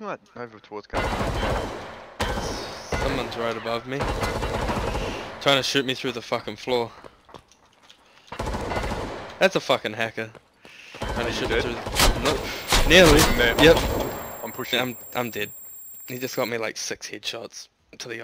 Like over towards guys. Someone's right above me. Trying to shoot me through the fucking floor. That's a fucking hacker. Trying to shoot me through. Nope. Nearly. Yep. I'm pushing. I'm I'm dead. He just got me like six headshots to the